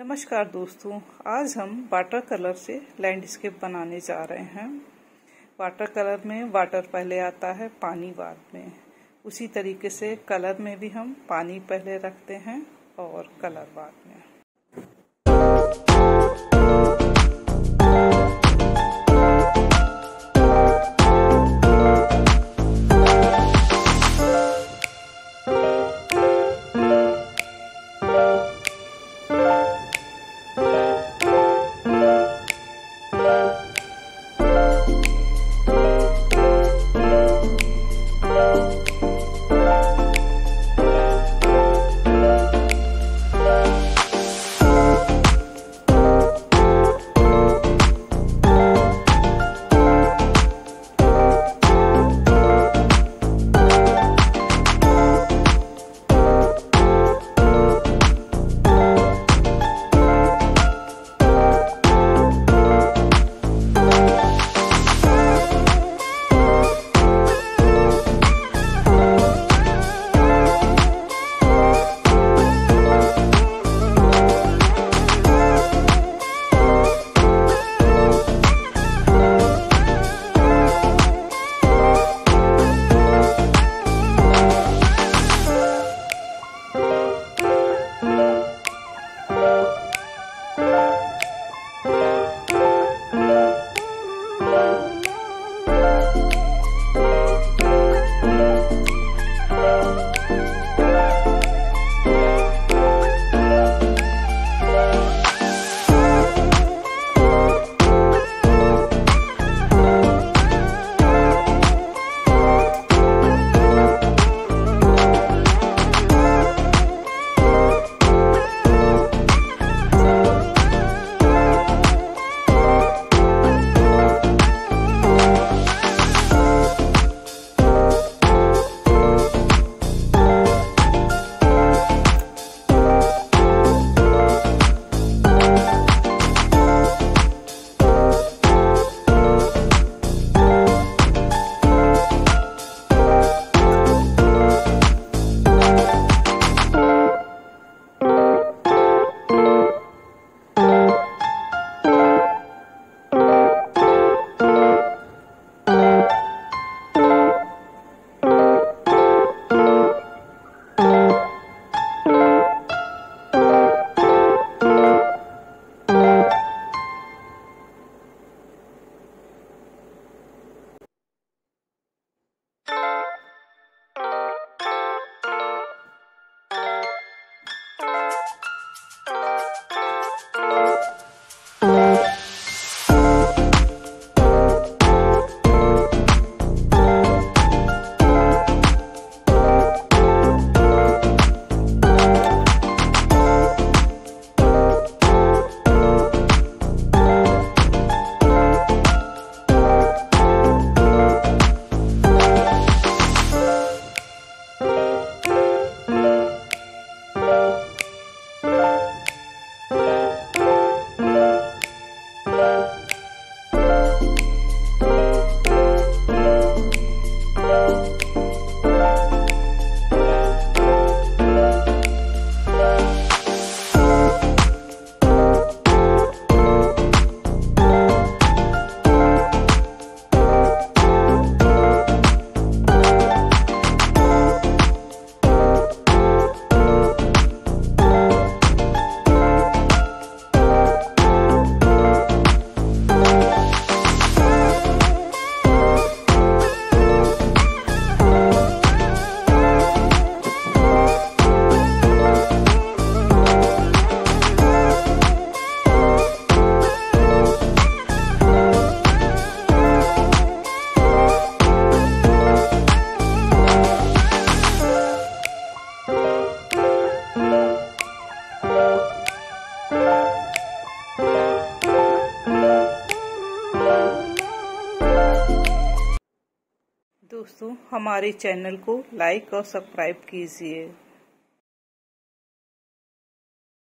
नमस्कार दोस्तों, आज हम वाटर कलर से लैंडस्केप बनाने जा रहे हैं। वाटर कलर में वाटर पहले आता है पानी बाद में। उसी तरीके से कलर में भी हम पानी पहले रखते हैं और कलर बाद में। दोस्तों हमारे चैनल को लाइक और सब्सक्राइब कीजिए।